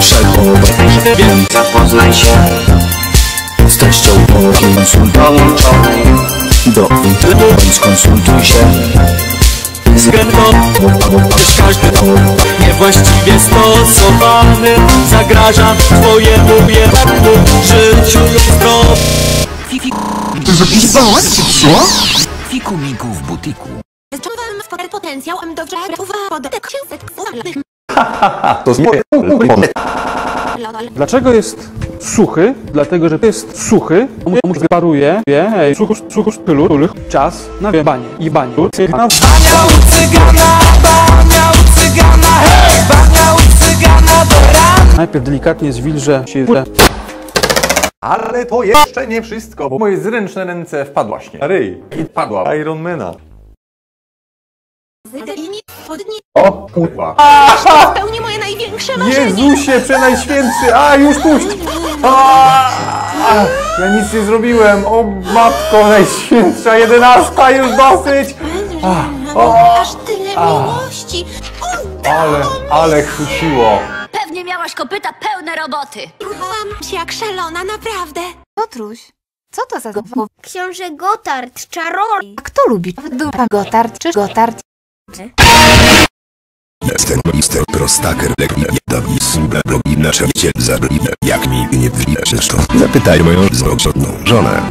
wszechobecny Wiem, zapoznaj się z treścią pokonsultowaną Do internetu bądź skonsultuj się z gębą Gdyż każdy niewłaściwie stosowany. Zagraża twojemu jednemu życiu zdrowiu Fikumiku w butiku. Wyczuwam w potencjał, am dobrze uwagę do się seksualnych. To. Dlaczego jest suchy? Dlatego, że jest suchy, mózg paruje, wie, ej, suchu, suchu, tylu, czas na banie i banie. Bania u cygana, bania u cygana, hej! Bania u cygana do rana. Najpierw delikatnie zwilżę się Ale to jeszcze nie wszystko, bo moje zręczne ręce wpadła śnie. Ryj. I padła Ironmana. O kurwa. Spełni moje największe marzenie. Jezusie przenajświętszy! A, już puść! A, a, ja nic nie zrobiłem! O matko najświętsza, jedenasta, już dosyć! Aż tyle miłości. Ale, ale chwyciło! Pewnie miałaś kopyta pełne roboty. się jak szalona, naprawdę. Piotruś, co to za głowa? Książę Gotard, czarol. A kto lubi dupa Gotard czy Gotard? Jestem minister prostaker lekmi dawni suba robi nasze cię zabrinę. Jak mi nie wniesiesz to zapytaj moją złożoną żonę.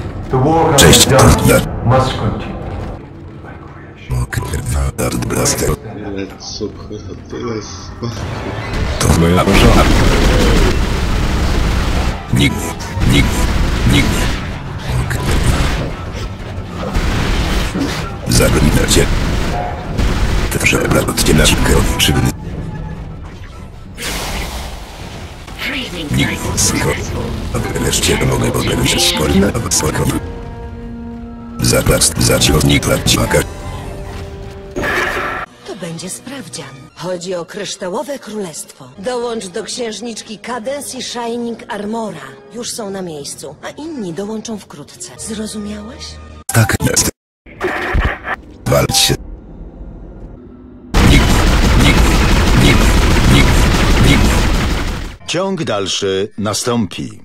Cześć, to ja. Kurwa, Dart Blaster. To moja żona. Nigdy, nigdy, nigdy. Zabrinę cię. Cię na odczynny. Nigdy, psycho. Wreszcie mogę podlewić szkolne w spokoju. Zaraz zaciągnik dziwaka. To będzie sprawdzian. Chodzi o kryształowe królestwo. Dołącz do księżniczki Cadence i Shining Armora. Już są na miejscu, a inni dołączą wkrótce. Zrozumiałeś? Tak jest. Walcz się. Ciąg dalszy nastąpi.